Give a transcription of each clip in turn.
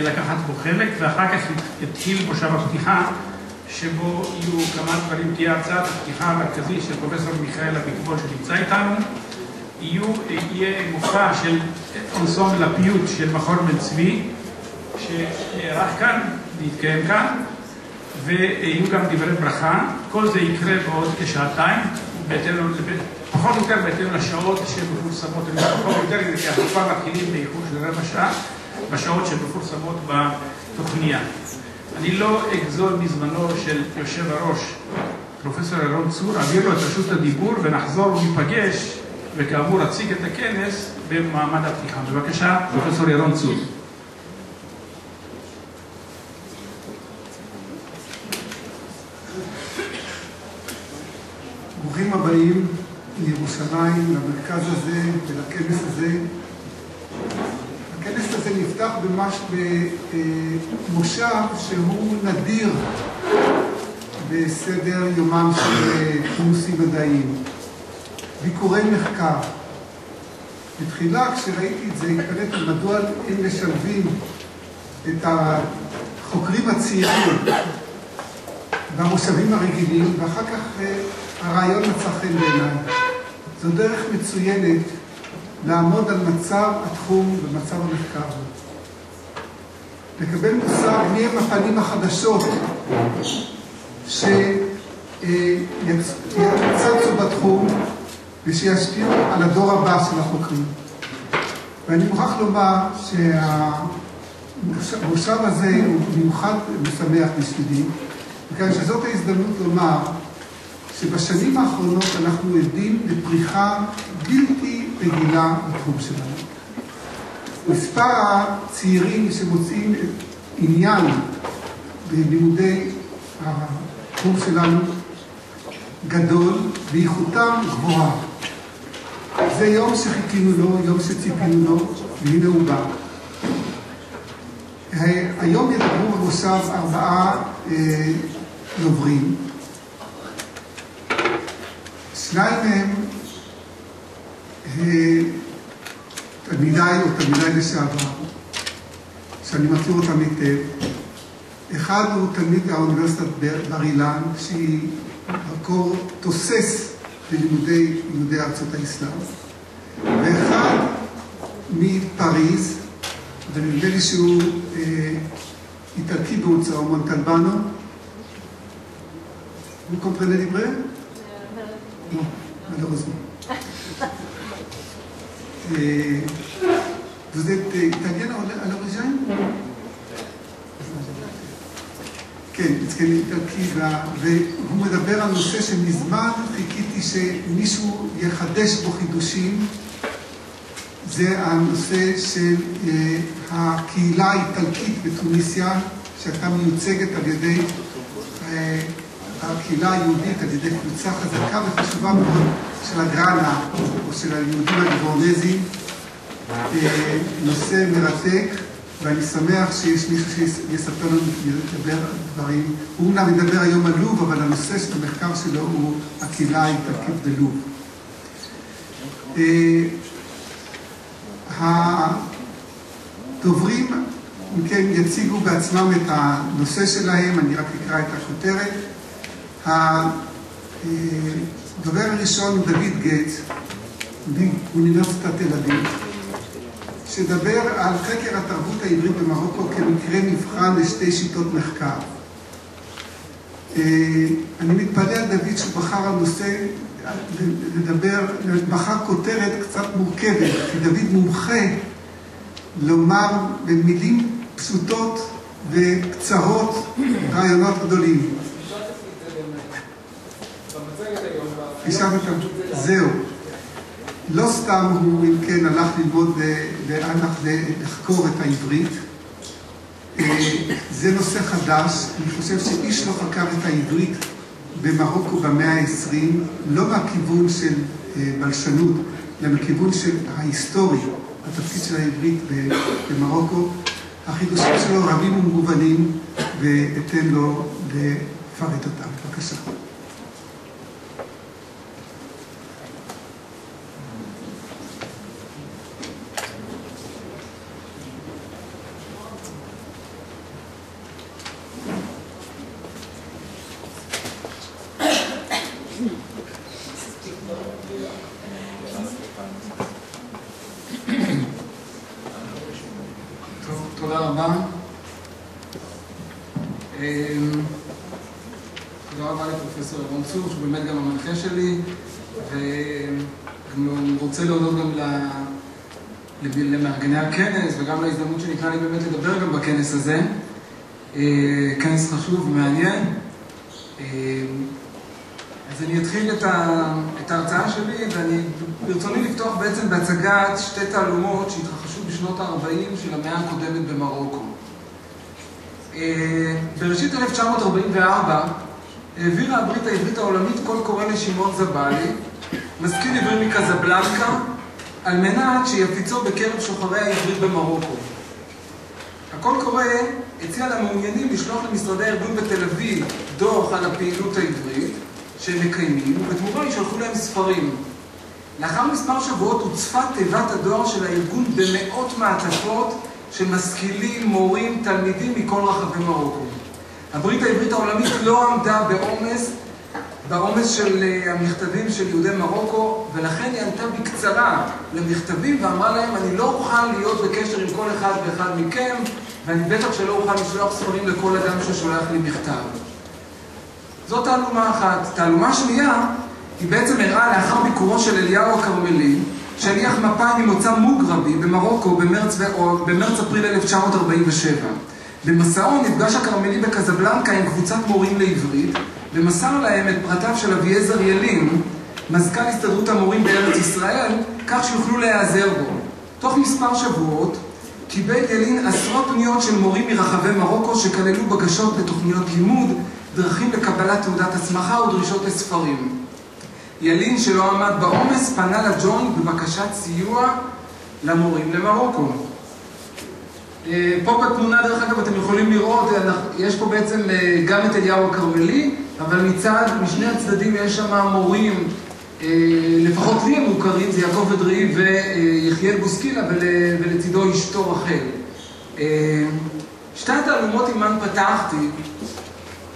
לקחת בו חלק, ואחר כך התחיל מושב הפתיחה, שבו יהיו כמה דברים, תהיה הרצאת הפתיחה המרכזית של פרופסור מיכאל אביקבול שנמצא איתנו, יהיו, יהיה מופע של אונסומבל הפיוט של מכון בן צבי, שנערך כאן, והתקיים כאן, ויהיו גם דברי ברכה. כל זה יקרה בעוד כשעתיים, בהתאם, פחות או יותר בהתאם לשעות שמפורסמות, פחות או יותר, כי אנחנו כבר מתחילים באיחור של רבע שעה, בשעות שמפורסמות בתוכניה. אני לא אגזול מזמנו של יושב הראש, פרופסור אלון צור, אעביר לו את רשות הדיבור ונחזור וניפגש, וכאמור אציג את הכנס במעמד הפתיחה. בבקשה, פרופסור ירון צור. ברוכים הבאים לירושלים, למרכז הזה ולכנס הזה. הכנס הזה נפתח ממש במושב שהוא נדיר בסדר יומם של קורסים מדעיים. ביקורי מחקר. בתחילה, כשראיתי את זה, התפלאתי מדוע הם משלבים את החוקרים הצעירים במושבים הרגילים, ואחר כך הרעיון מצא חן בעיניי. זו דרך מצוינת לעמוד על מצב התחום ומצב המחקר. לקבל מושג מי הם הפנים החדשות שיצצו בתחום ושישפיעו על הדור הבא של החוקרים. ואני מוכרח לומר שהמושב הזה הוא מיוחד ומשמח בשבילי, מכיוון שזאת ההזדמנות לומר שבשנים האחרונות אנחנו עדים לפריחה בלתי רגילה בתחום שלנו. מספר הצעירים שמוצאים עניין בלימודי התחום שלנו גדול ואיכותם גבוהה. זה יום שחיכינו לו, יום שציפינו לו, והנה הוא בא. היום ידברו במושב ארבעה דוברים. שניים מהם תלמידיי או תלמידיי לשעבר, שאני מכיר אותם היטב. אחד הוא תלמיד האוניברסיטת בר אילן, שהיא מקור תוסס בלימודי יהודי ארצות האסלאם. ואחד מפריז, ונדמה לי שהוא אה, איטלקי במוצאו, מונטלבנו. Vous comprenez l'hébreu Non, malheureusement. Et vous êtes italienne à l'origine כן, כן, איטלקי, והוא מדבר על נושא שמזמן חיכיתי שמישהו יחדש בו חידושים. זה הנושא של הקהילה האיטלקית בתוניסיה, שהייתה מיוצגת על ידי הקהילה היהודית, על ידי קבוצה חזקה וחשובה מאוד של הגרנה, או של היהודים הגבורנזים. נושא מרתק. ואני שמח שיש מישהו שיספר לנו, ידבר דברים. הוא אומנם מדבר היום על לוב, אבל הנושא של המחקר שלו הוא הקהילה האיטלקית בלוב. הדוברים, אם כן, יציגו בעצמם את הנושא שלהם, אני רק אקרא את הכותרת. הדובר הראשון הוא דוד גץ, מאוניברסיטת תל אביב. שדבר על חקר התרבות העברית במרוקו כמקרה מבחן לשתי שיטות מחקר. אני מתפלא על דוד שבחר על נושא, לדבר, בחר כותרת קצת מורכבת, כי דוד מומחה לומר במילים פשוטות וקצרות רעיונות גדולים. זהו. לא סתם הוא, אם כן, הלך ללמוד והלך לחקור את העברית. זה נושא חדש, אני חושב שאיש לא חקר את העברית במרוקו במאה ה-20, לא מהכיוון של בלשנות, אלא מכיוון של ההיסטורי, התפקיד של העברית במרוקו. החידושים שלו רבים ומגוונים, ואתן לו לפרט אותם. בבקשה. תודה רבה לפרופסור ירון צור, שהוא באמת גם המנחה שלי, ואני רוצה להודות גם למארגני הכנס וגם להזדמנות שניתנה לי באמת לדבר גם בכנס הזה. כנס חשוב ומעניין. אז אני אתחיל את, ה, ההרצאה שלי, ואני ברצוני לפתוח בעצם בהצגת שתי תעלומות שהתרחשו בשנות ה-40 של המאה הקודמת במרוקו. בראשית 1944 העבירה הברית העברית העולמית קול קורא לשמעון זבלי, משכיל עברי מקזבלנקה, על מנת שיפיצו בקרב שוחרי העברית במרוקו. הקול קורא הציע למעוניינים לשלוח למשרדי הארגון בתל אביב דוח על הפעילות העברית שהם מקיימים, ובתמורה ישלחו להם ספרים. לאחר מספר שבועות הוצפה תיבת הדואר של הארגון במאות מעטפות של משכילים, מורים, תלמידים מכל רחבי מרוקו. הברית העברית העולמית לא עמדה בעומס, בעומס של המכתבים של יהודי מרוקו, ולכן היא ענתה בקצרה למכתבים ואמרה להם, אני לא אוכל להיות בקשר עם כל אחד ואחד מכם, ואני בטח שלא אוכל לשלוח ספרים לכל אדם ששולח לי מכתב. זו תעלומה אחת. תעלומה שנייה, היא בעצם הראה לאחר ביקורו של אליהו הכרמלי, שליח מפאי ממוצא מוגרבי במרוקו במרץ-אפריל 1947. במסעו נפגש הכרמלי בקזבלנקה עם קבוצת מורים לעברית, ומסר להם את פרטיו של אביעזר ילין, מזכ"ל הסתדרות המורים בארץ ישראל, כך שיוכלו להיעזר בו. תוך מספר שבועות קיבל ילין עשרות פניות של מורים מרחבי מרוקו שכללו בקשות לתוכניות לימוד, דרכים לקבלת תעודת הסמכה ודרישות לספרים. ילין שלא עמד בעומס פנה לג'וינט בבקשת סיוע למורים למרוקו. פה בתמונה, דרך אגב, אתם יכולים לראות, יש פה בעצם גם את אליהו הכרמלי, אבל מצד, משני הצדדים יש שם מורים, לפחות לי הם מוכרים, זה יעקב אדראי ויחיאל בוסקילה, ולצידו אשתו רחל. שתי התעלומות עימן פתחתי,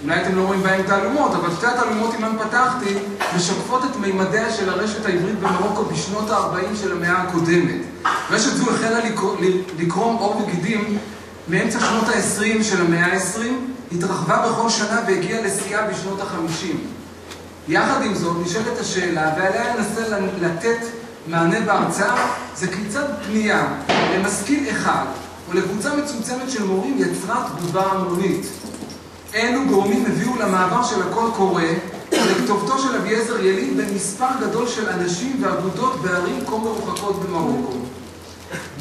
אולי אתם לא רואים בהן תעלומות, אבל שתי התעלומות עימן פתחתי משקפות את מימדיה של הרשת העברית במרוקו בשנות ה-40 של המאה הקודמת. רשת זו החלה לקרום עור וגידים מאמצע שנות ה-20 של המאה ה-20, התרחבה בכל שנה והגיעה לשיאה בשנות ה-50. יחד עם זאת, נשאלת השאלה, ועליה ננסה לתת מענה בהרצאה, זה כיצד פנייה למשכיל אחד או לקבוצה מצומצמת של מורים יצרה תגובה המונית. אילו גורמים הביאו למעבר של הקול קורא לכתובתו של אביעזר ילין בין מספר גדול של אנשים ואגודות בערים כה מרוחקות במרוקו.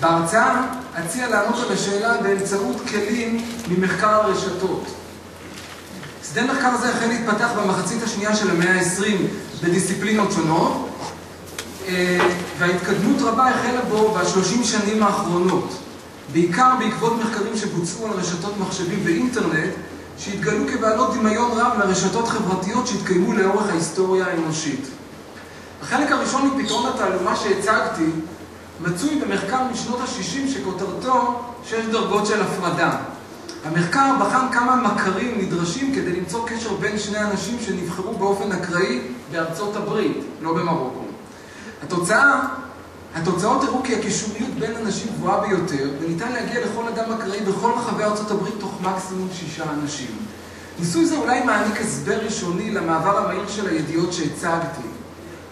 בהרצאה אציע לענות על השאלה באמצעות כלים ממחקר הרשתות. שדה מחקר זה החל להתפתח במחצית השנייה של המאה ה-20 בדיסציפלינות שונות, וההתקדמות רבה החלה בו בשלושים שנים האחרונות, בעיקר בעקבות מחקרים שבוצעו על רשתות מחשבים ואינטרנט, שהתגלו כבעלות דמיון רב לרשתות חברתיות שהתקיימו לאורך ההיסטוריה האנושית. החלק הראשון מפתרון התעלומה שהצגתי מצוי במחקר משנות ה-60 שכותרתו שש דרגות של הפרדה. המחקר בחן כמה מכרים נדרשים כדי למצוא קשר בין שני אנשים שנבחרו באופן אקראי בארצות הברית, לא במרוקו. התוצאה, התוצאות הראו כי הקישוריות בין אנשים גבוהה ביותר, וניתן להגיע לכל אדם אקראי בכל רחבי ארצות הברית תוך מקסימום שישה אנשים. ניסוי זה אולי מעניק הסבר ראשוני למעבר המהיר של הידיעות שהצגתי.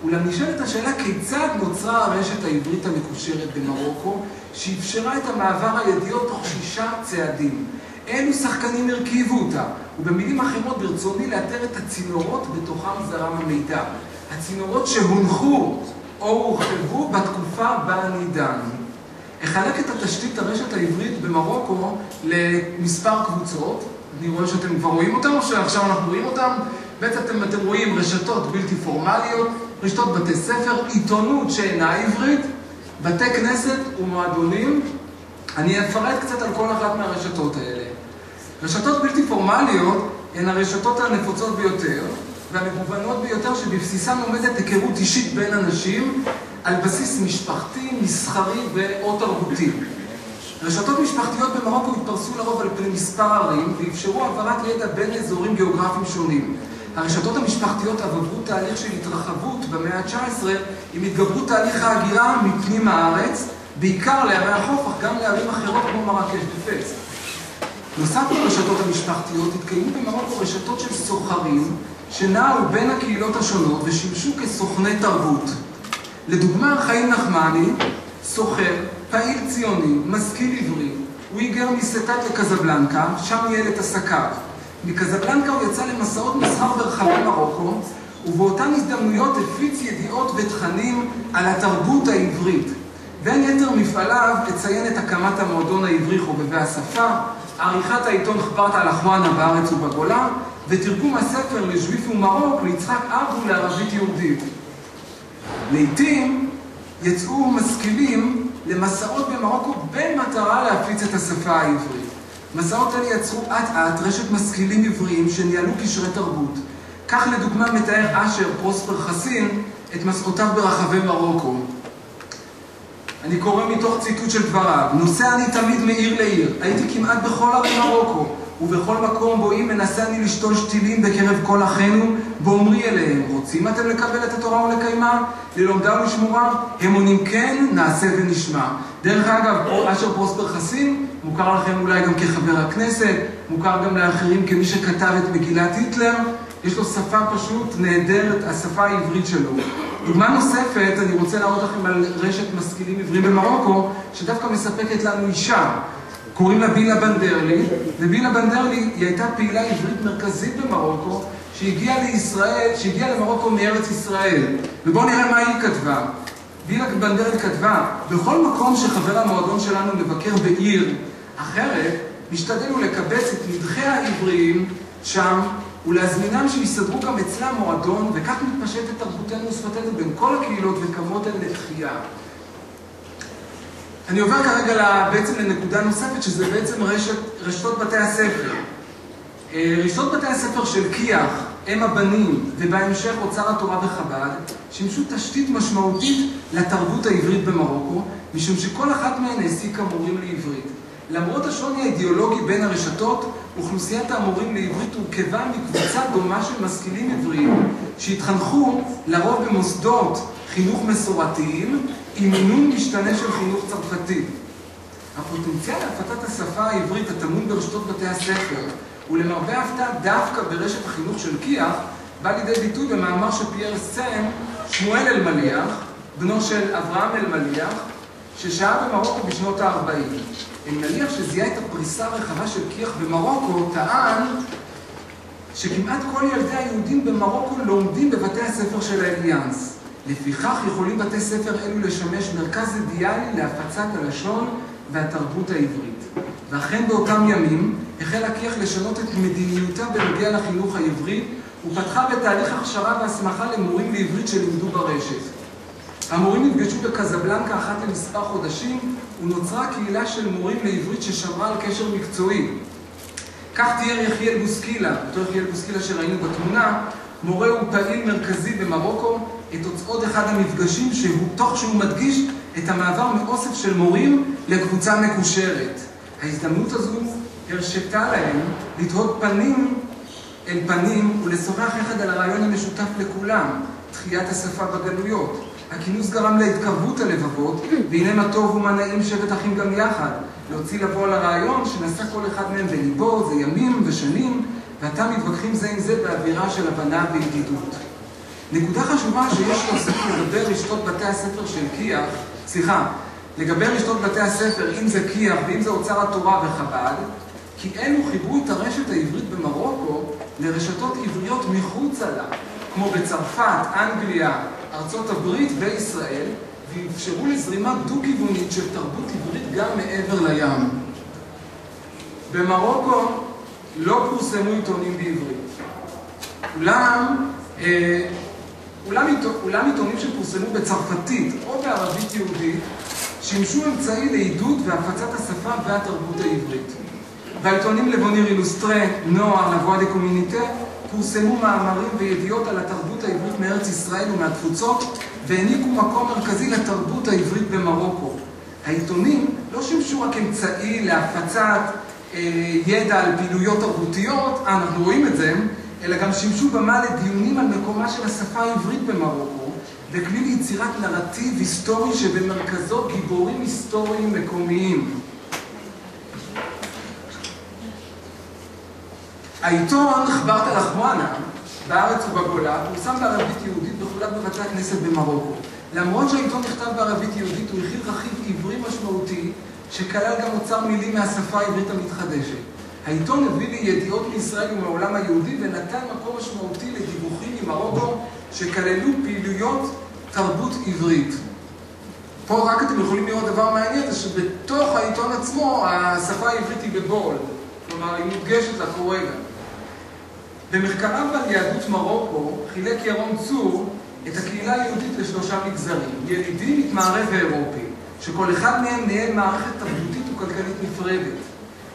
אולם נשאלת השאלה כיצד נוצרה הרשת העברית המקושרת במרוקו, שאפשרה את המעבר הידיעות תוך שישה צעדים. אילו שחקנים הרכיבו אותה, ובמילים אחרות ברצוני לאתר את הצינורות בתוכם זרם המידע. הצינורות שהונחו או הורחבו בתקופה בה נידן. אחלק את התשתית הרשת העברית במרוקו למספר קבוצות. אני רואה שאתם כבר רואים אותם, או שעכשיו אנחנו רואים אותם? בעצם אתם רואים רשתות בלתי פורמליות, רשתות בתי ספר, עיתונות שאינה עברית, בתי כנסת ומועדונים. אני אפרט קצת על כל אחת מהרשתות האלה. רשתות בלתי פורמליות הן הרשתות הנפוצות ביותר והמגוונות ביותר שבבסיסן עומדת היכרות אישית בין אנשים על בסיס משפחתי, מסחרי או תרבותי. רשתות משפחתיות במרוקו התפרסו לרוב על פני מספר ערים ואפשרו העברת ידע בין אזורים גיאוגרפיים שונים. הרשתות המשפחתיות עברו תהליך של התרחבות במאה ה-19 עם התגברות תהליך ההגירה מפנים הארץ, בעיקר לערי החוף, אך גם לערים אחרות כמו מרקש ופס. נוסף לרשתות המשפחתיות התקיימו במרוקו רשתות של סוחרים שנעו בין הקהילות השונות ושימשו כסוכני תרבות. לדוגמה, חיים נחמני, סוחר, פעיל ציוני, משכיל עברי, הוא היגר מסטת לקזבלנקה, שם ניהל את עסקיו. מקזבלנקה הוא יצא למסעות מסחר ברחבי מרוקו, ובאותן הזדמנויות הפיץ ידיעות ותכנים על התרבות העברית. בין יתר מפעליו אציין את הקמת המועדון העברי חובבי השפה, עריכת העיתון חפרת על אחואנה בארץ ובגולה, ותרגום הספר לז'וויף ומרוק ליצחק אבו לערבית יהודית. לעתים יצאו משכילים למסעות במרוקו במטרה להפיץ את השפה העברית. מסעות אלה יצרו אט אט רשת משכילים עבריים שניהלו קשרי תרבות. כך לדוגמה מתאר אשר פרוספר חסין את מסעותיו ברחבי מרוקו. אני קורא מתוך ציטוט של דבריו: נוסע אני תמיד מעיר לעיר, הייתי כמעט בכל ערי מרוקו, ובכל מקום בו אם מנסה אני לשתול שתילים בקרב כל אחינו, באומרי אליהם, רוצים אתם לקבל את התורה ולקיימה? ללומדה ולשמורה? הם עונים כן, נעשה ונשמע. דרך אגב, אשר פרוספר חסין, מוכר לכם אולי גם כחבר הכנסת, מוכר גם לאחרים כמי שכתב את מגילת היטלר, יש לו שפה פשוט נהדרת, השפה העברית שלו. דוגמה נוספת, אני רוצה להראות לכם על רשת משכילים עבריים במרוקו, שדווקא מספקת לנו אישה. קוראים לה בילה בנדרלי, ובילה בנדרלי היא הייתה פעילה עברית מרכזית במרוקו, שהגיעה לישראל, שהגיעה למרוקו מארץ ישראל. ובואו נראה מה היא כתבה. בילה בנדרלי כתבה, בכל מקום שחבר המועדון שלנו מבקר בעיר אחרת, משתדלנו לקבץ את נדחי העבריים שם ולהזמינם שיסדרו גם אצלם מועדון, וכך מתפשטת תרבותנו ושפתנו בין כל הקהילות וקמות הן לתחייה. אני עובר כרגע בעצם לנקודה נוספת, שזה בעצם רשת, רשתות בתי הספר. אה, רשתות בתי הספר של כי"ח, אם הבנים, ובהמשך אוצר התורה וחב"ד, שימשו תשתית משמעותית לתרבות העברית במרוקו, משום שכל אחת מהן העסיקה מורים לעברית. למרות השוני האידיאולוגי בין הרשתות, אוכלוסיית המורים לעברית הורכבה מקבוצה דומה של משכילים עבריים שהתחנכו לרוב במוסדות חינוך מסורתיים עם מינון משתנה של חינוך צרפתי. הפוטנציאל להפחתת השפה העברית הטמון ברשתות בתי הספר ולמרבה ההפתעה דווקא ברשת החינוך של כי"ח בא לידי ביטוי במאמר של פייר סם שמואל אלמליח, בנו של אברהם אלמליח, ששהה במרוקו בשנות ה-40. אלמליח שזיהה את הפריסה הרחבה של כי"ח במרוקו, טען שכמעט כל ילדי היהודים במרוקו לומדים בבתי הספר של האליאנס. לפיכך יכולים בתי ספר אלו לשמש מרכז אידיאלי להפצת הלשון והתרבות העברית. ואכן באותם ימים החלה כי"ח לשנות את מדיניותה בנוגע לחינוך העברי ופתחה בתהליך הכשרה והסמכה למורים לעברית שלימדו ברשת. המורים נפגשו בקזבלנקה אחת למספר חודשים ונוצרה קהילה של מורים לעברית ששמרה על קשר מקצועי. כך תיאר יחיאל בוסקילה, אותו יחיאל בוסקילה שראינו בתמונה, מורה ופעיל מרכזי במרוקו, את תוצאות אחד המפגשים, שהוא, תוך שהוא מדגיש את המעבר מאוסף של מורים לקבוצה מקושרת. ההזדמנות הזו הרשתה להם לתהות פנים אל פנים ולשוחח יחד על הרעיון המשותף לכולם, תחיית השפה בגלויות. הכינוס גרם להתקרבות הלבבות, והנה מה טוב ומה נעים שבת אחים גם יחד. להוציא לבוא על הרעיון שנשא כל אחד מהם בליבו, זה ימים ושנים, ועתה מתווכחים זה עם זה באווירה של הבנה וידידות. נקודה חשובה שיש להוסיף לגבי רשתות בתי הספר של כי"ח, סליחה, לגבי רשתות בתי הספר, אם זה כי"ח ואם זה אוצר התורה וחב"ד, כי אלו חיברו את הרשת העברית במרוקו לרשתות עבריות מחוצה לה, כמו בצרפת, אנגליה, ארצות הברית וישראל, ואפשרו לזרימה דו-כיוונית של תרבות עברית גם מעבר לים. במרוקו לא פורסמו עיתונים בעברית. אולם, אה, אולם, עיתונים שפורסמו בצרפתית או בערבית יהודית שימשו אמצעי לעידוד והפצת השפה והתרבות העברית. בעיתונים לבוניר אילוסטרה, נוער, לבואה דה קומיניטה, פורסמו מאמרים וידיעות על התרבות העברית מארץ ישראל ומהתפוצות והעניקו מקום מרכזי לתרבות העברית במרוקו. העיתונים לא שימשו רק אמצעי להפצת אה, ידע על פעילויות תרבותיות, אה, אנחנו רואים את זה, אלא גם שימשו במה לדיונים על מקומה של השפה העברית במרוקו, וכלי ליצירת נרטיב היסטורי שבמרכזו גיבורים היסטוריים מקומיים. העיתון חברת אל-אחואנה, בארץ ובגולה, פורסם בערבית יהודית וחולק בבתי הכנסת במרוקו. למרות שהעיתון נכתב בערבית יהודית, הוא הכיל רכיב עברי משמעותי, שכלל גם אוצר מילים מהשפה העברית המתחדשת. העיתון הביא לי ידיעות מישראל ומעולם היהודי ונתן מקום משמעותי לדיווחים ממרוקו שכללו פעילויות תרבות עברית. פה רק אתם יכולים לראות דבר מעניין, זה שבתוך העיתון עצמו השפה העברית היא בבולד, כלומר היא מודגשת לקורא. במחקריו על יהדות מרוקו חילק ירון צור את הקהילה היהודית לשלושה מגזרים, ילידים, מתמערב ואירופי, שכל אחד מהם ניהל מערכת תרבותית וכלכלית נפרדת.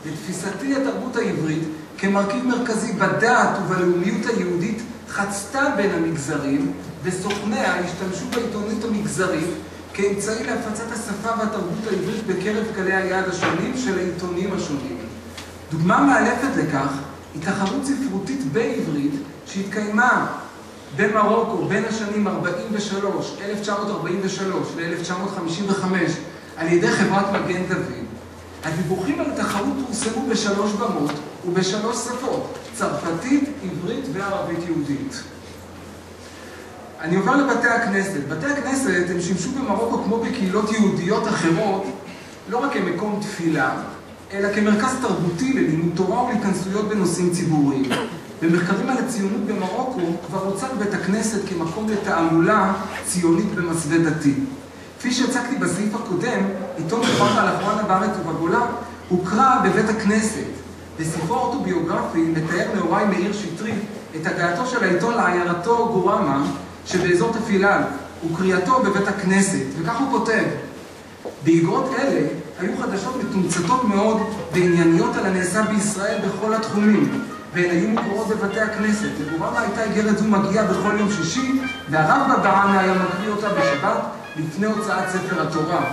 לתפיסתי התרבות העברית כמרכיב מרכזי בדת ובלאומיות היהודית חצתה בין המגזרים, וסוכניה השתמשו בעיתונות המגזרית כאמצעי להפצת השפה והתרבות העברית בקרב קהלי היעד השונים של העיתונים השונים. דוגמה מאלפת לכך היא תחרות ספרותית בעברית שהתקיימה במרוקו בין השנים 43, 1943 ל-1955 על ידי חברת מגן דוד. הדיווחים על התחרות פורסמו בשלוש במות ובשלוש שפות, צרפתית, עברית וערבית יהודית. אני עובר לבתי הכנסת. בתי הכנסת הם שימשו במרוקו כמו בקהילות יהודיות אחרות, לא רק כמקום תפילה, אלא כמרכז תרבותי ללימוד תורה ולהתכנסויות בנושאים ציבוריים. במחקרים על הציונות במרוקו כבר הוצג בית הכנסת כמקום לתעמולה ציונית במסווה דתי. כפי שהצגתי בסעיף הקודם, עיתון חברת האחרונה בארץ ובגולה הוקרא בבית הכנסת. בספרו האוטוביוגרפי מתאר נאורי מאיר שטרית את הגעתו של העיתון לעיירתו גורמה שבאזור תפילאל וקריאתו בבית הכנסת, וכך הוא כותב: באגרות אלה היו חדשות מתומצתות מאוד וענייניות על הנעשה בישראל בכל התחומים, והן היו מוקרות בבתי הכנסת. לגורמה הייתה איגרת זו מגיעה בכל יום שישי, והרב בבענה היה מקריא אותה בשבת לפני הוצאת ספר התורה.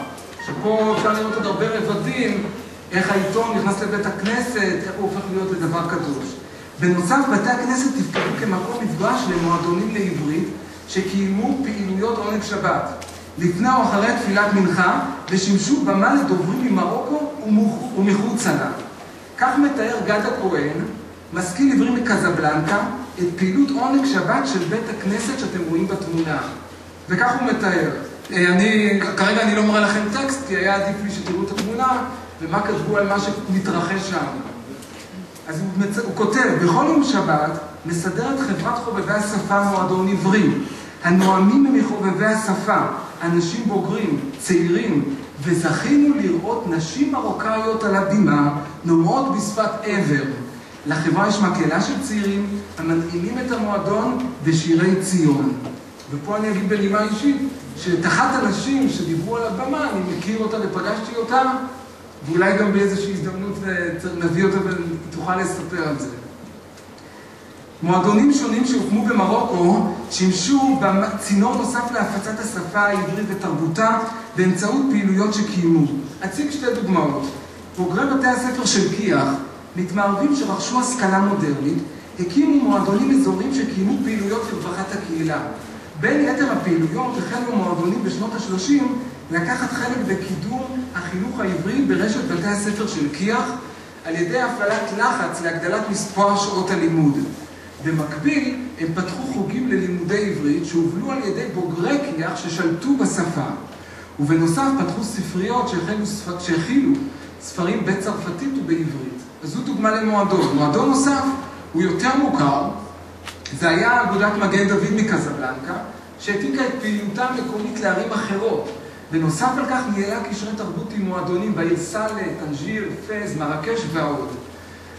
שפה אפשר לראות עוד הרבה רבדים, איך העיתון נכנס לבית הכנסת, איך הוא הופך להיות לדבר קדוש. בנוסף, בתי הכנסת תפקדו כמקום מפגש למועדונים לעברית, שקיימו פעילויות עונג שבת. לפני או אחרי תפילת מנחה, ושימשו במה לדוברים ממרוקו ומחוצה לה. כך מתאר גד הכהן, משכיל עברי מקזבלנקה, את פעילות עונג שבת של בית הכנסת שאתם רואים בתמונה. וכך הוא מתאר. אה, אני, כרגע אני לא מראה לכם טקסט, כי היה עדיף לי שתראו את התמונה, ומה כתבו על מה שמתרחש שם. אז הוא, מצ... הוא כותב, בכל יום שבת מסדרת חברת חובבי השפה מועדון עברי. הנואמים הם מחובבי השפה, אנשים בוגרים, צעירים, וזכינו לראות נשים מרוקאיות על הבימה, נאמרות בשפת עבר. לחברה יש מקהלה של צעירים המנעימים את המועדון בשירי ציון. ופה אני אגיד בנימה אישית, שאת אחת הנשים שדיברו על הבמה, אני מכיר אותה ופגשתי אותה, ואולי גם באיזושהי הזדמנות נביא אותה ותוכל לספר על זה. מועדונים שונים שהוקמו במרוקו שימשו צינור נוסף להפצת השפה העברית ותרבותה באמצעות פעילויות שקיימו. אציג שתי דוגמאות. בוגרי בתי הספר של כי"ח, מתמערבים שרכשו השכלה מודרנית, הקימו מועדונים אזוריים שקיימו פעילויות לרווחת הקהילה. בין יתר הפעילויות החלו מועדונים בשנות ה-30 לקחת חלק בקידום החינוך העברי ברשת בתי הספר של כי"ח על ידי הפעלת לחץ להגדלת מספר שעות הלימוד. במקביל, הם פתחו חוגים ללימודי עברית שהובלו על ידי בוגרי כי"ח ששלטו בשפה. ובנוסף פתחו ספריות שהכילו ספרים בצרפתית ובעברית. אז זו דוגמה למועדון. מועדון נוסף הוא יותר מוכר, זה היה אגודת מגן דוד מקזבלנקה, שהעתיקה את פעילותה המקומית לערים אחרות. בנוסף על כך ניהלה קשרי תרבות עם מועדונים בעיר סאלה, טנג'יר, פז, מרקש ועוד.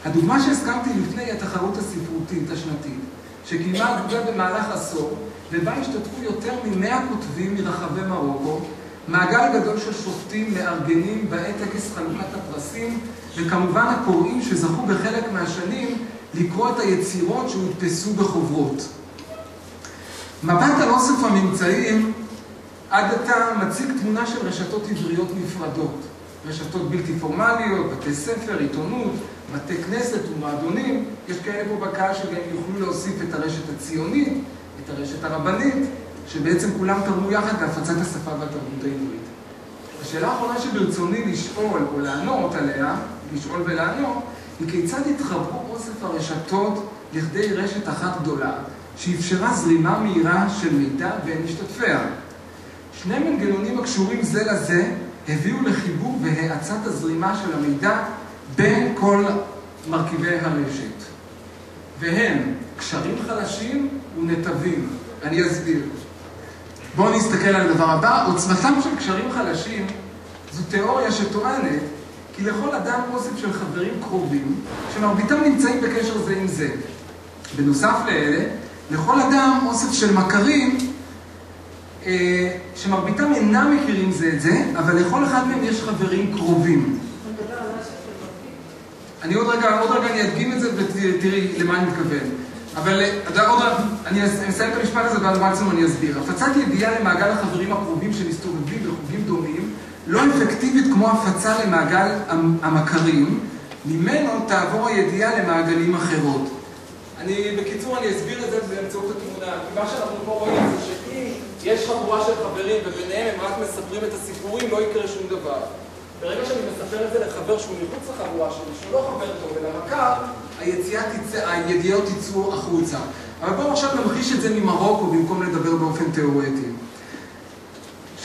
הדוגמה שהזכרתי לפני היא התחרות הספרותית השנתית, שקיימה אגודה במהלך עשור, ובה השתתפו יותר ממאה כותבים מרחבי מרוקו, מעגל גדול של שופטים מארגנים בעת טקס חלוקת הפרסים, וכמובן הקוראים שזכו בחלק מהשנים לקרוא את היצירות שהודפסו בחוברות. מבט על אוסף הממצאים עד עתה מציג תמונה של רשתות עבריות נפרדות. רשתות בלתי פורמליות, בתי ספר, עיתונות, בתי כנסת ומועדונים. יש כאלה פה בקהל שגם יוכלו להוסיף את הרשת הציונית, את הרשת הרבנית, שבעצם כולם תרמו יחד להפצת השפה והתרבות העברית. השאלה האחרונה שברצוני לשאול או לענות עליה, לשאול ולענות, היא כיצד התחברו אוסף הרשתות לכדי רשת אחת גדולה, שאפשרה זרימה מהירה של מידע בין משתתפיה. שני מנגנונים הקשורים זה לזה הביאו לחיבור והאצת הזרימה של המידע בין כל מרכיבי הרשת. והם קשרים חלשים ונתבים. אני אסביר. בואו נסתכל על הדבר הבא. עוצמתם של קשרים חלשים זו תיאוריה שטוענת כי לכל אדם אוסף של חברים קרובים, שמרביתם נמצאים בקשר זה עם זה. בנוסף לאלה, לכל אדם אוסף של מכרים אה, שמרביתם אינם מכירים זה את זה, אבל לכל אחד מהם יש חברים קרובים. אני עוד רגע, עוד רגע אני אדגים את זה ותראי למה אני מתכוון. אבל עוד רגע, אני אסיים את המשפט הזה ואז מקסימום אני אסביר. הפצת ידיעה למעגל החברים הקרובים שמסתובבים בחוגים דומים לא אפקטיבית כמו הפצה למעגל המכרים, ממנו תעבור הידיעה למעגלים אחרות. אני, בקיצור, אני אסביר את זה באמצעות התמונה. כי מה שאנחנו פה רואים זה שאם יש חבורה של חברים וביניהם הם רק מספרים את הסיפורים, לא יקרה שום דבר. ברגע שאני מספר את זה לחבר שהוא מחוץ לחבורה שלי, שהוא לא חבר טוב, אלא מכר, הידיעות יצאו החוצה. אבל בואו עכשיו נמחיש את זה ממרוקו במקום לדבר באופן תיאורטי.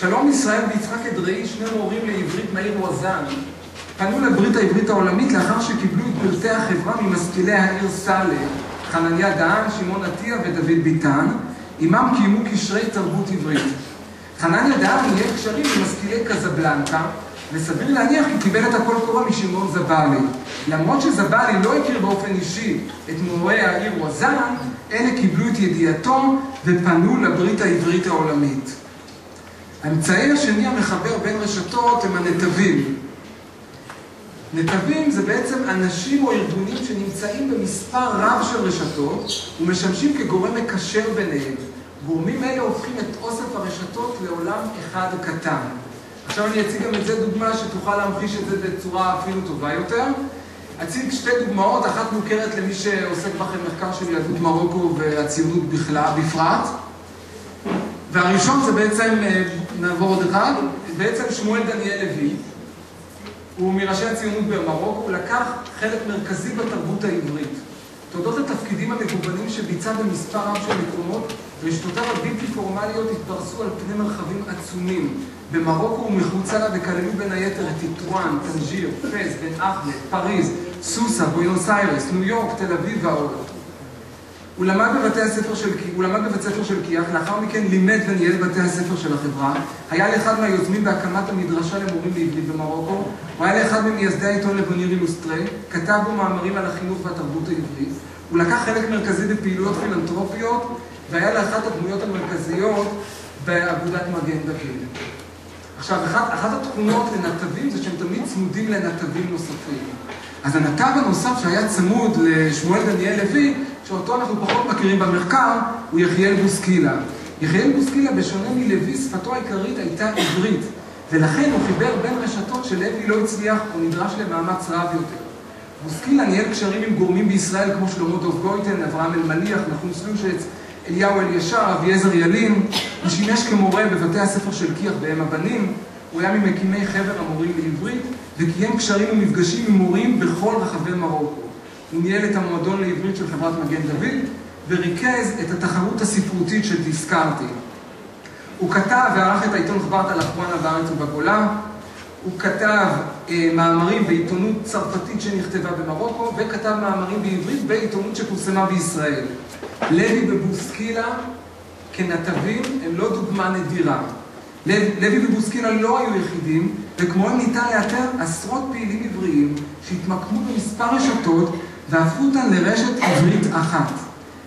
שלום ישראל ויצחק אדרעי, שני מורים לעברית מאיר ווזן, פנו לברית העברית העולמית לאחר שקיבלו את פרטי החברה ממשכילי העיר סאלח, חנניה דהן, שמעון עטיה ודוד ביטן, עמם קיימו קשרי תרבות עברית. חנניה דהן ניהל קשרים עם משכילי קזבלנקה, וסביר להניח כי קיבל את הקול קורא משמעון זבאלי. למרות שזבאלי לא הכיר באופן אישי את מורי העיר ווזן, אלה קיבלו את ידיעתו ופנו לברית העברית העולמית. האמצעי השני המחבר בין רשתות הם הנתבים. נתבים זה בעצם אנשים או ארגונים שנמצאים במספר רב של רשתות ומשמשים כגורם מקשר ביניהם. גורמים אלה הופכים את אוסף הרשתות לעולם אחד קטן. עכשיו אני אציג גם את זה דוגמה שתוכל להמחיש את זה בצורה אפילו טובה יותר. אציג שתי דוגמאות, אחת מוכרת למי שעוסק בכם מחקר של יהדות מרוקו והציונות בכלל, בפרט. והראשון זה בעצם, אה, נעבור עוד אחד, בעצם שמואל דניאל לוי. הוא מראשי הציונות במרוקו, הוא לקח חלק מרכזי בתרבות העברית. תודות לתפקידים המגוונים שביצע במספר רב של מקומות, רשתותיו הבלתי פורמליות התפרסו על פני מרחבים עצומים. במרוקו ומחוצה לה וכללו בין היתר את טיטואן, טנג'יר, פס, בן אחמד, פריז, סוסה, בוינוס איירס, ניו יורק, תל אביב ועוד. הוא למד בבתי הספר של, הוא למד בבית ספר של כי"ח, לאחר מכן לימד וניהל בתי הספר של החברה, היה לאחד מהיוזמים בהקמת המדרשה למורים לעברית במרוקו, הוא היה לאחד ממייסדי העיתון לבוניר אילוסטרי, כתב בו מאמרים על החינוך והתרבות העברית, הוא לקח חלק מרכזי בפעילויות פילנטרופיות, והיה לאחת הדמויות המרכזיות באגודת מגן דוד. עכשיו, אחת, אחת התכונות לנתבים זה שהם תמיד צמודים לנתבים נוספים. אז הנתב הנוסף שהיה צמוד לשמואל דניאל לוי, שאותו אנחנו פחות מכירים במחקר, הוא יחיאל בוסקילה. יחיאל בוסקילה, בשונה מלוי, שפתו העיקרית הייתה עברית, ולכן הוא חיבר בין רשתות שלוי לא הצליח או נדרש למאמץ רב יותר. בוסקילה ניהל קשרים עם גורמים בישראל כמו שלמה דוב גויטן, אברהם אלמליח, נחום סלושץ, אליהו אלישר, אביעזר ילין, הוא שימש כמורה בבתי הספר של כי"ח בעם הבנים, הוא היה ממקימי חבר המורים לעברית, וקיים קשרים ומפגשים עם מורים בכל רחבי מרוקו. הוא ניהל את המועדון לעברית של חברת מגן דוד, וריכז את התחרות הספרותית שתזכרתי. הוא כתב וערך את העיתון חברת לאחרונה בארץ ובגולה, הוא כתב אה, מאמרים בעיתונות צרפתית שנכתבה במרוקו, וכתב מאמרים בעברית בעיתונות שפורסמה בישראל. לוי ובוסקילה כנתבים הם לא דוגמה נדירה. לוי ובוסקילה לא היו יחידים, וכמוהם ניתן לאתר עשרות פעילים עבריים שהתמקמו במספר רשתות והפכו אותן לרשת עברית אחת.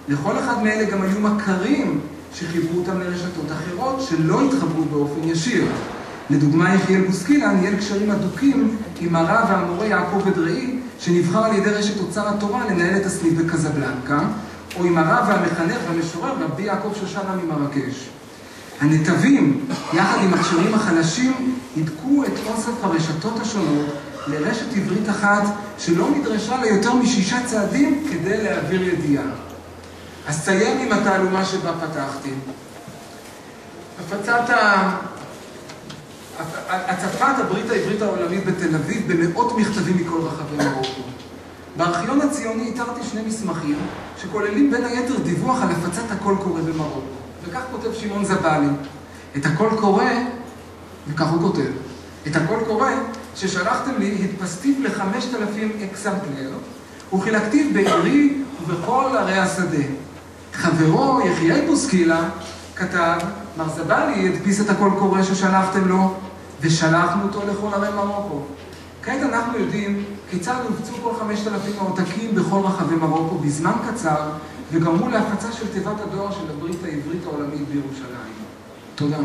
לכל אחד מאלה גם היו מכרים שחיברו אותם לרשתות אחרות שלא התחברו באופן ישיר. לדוגמה, יחיאל בוסקילה ניהל קשרים הדוקים עם הרב והמורה יעקב אדראי, שנבחר על ידי רשת אוצר התורה לנהל את הסניף בקזבלנקה, או עם הרב והמחנך והמשורר רבי יעקב שושנה ממרקש. הנתבים, יחד עם הקשרים החלשים, הידקו את אוסף הרשתות השונות לרשת עברית אחת שלא נדרשה ליותר משישה צעדים כדי להעביר ידיעה. אז ציין עם התעלומה שבה פתחתי. הפצת ה... הצפת הברית העברית העולמית בתל אביב במאות מכתבים מכל רחבי מרוקו. בארכיון הציוני איתרתי שני מסמכים שכוללים בין היתר דיווח על הפצת הקול קורא במרוקו. וכך כותב שמעון זבלי, את הקול קורא, וכך הוא כותב, את הקול קורא ששלחתם לי הדפסתיו לחמשת אלפים אקסמפלר וחילקתיו בעירי ובכל ערי השדה. חברו יחיאל בוסקילה כתב, מר זבלי הדפיס את הקול קורא ששלחתם לו ושלחנו אותו לכל ערי מרוקו. כעת אנחנו יודעים כיצד הופצו כל חמשת אלפים העותקים בכל רחבי מרוקו בזמן קצר וגרמו להפצה של תיבת הדואר של הברית העברית העולמית בירושלים. תודה.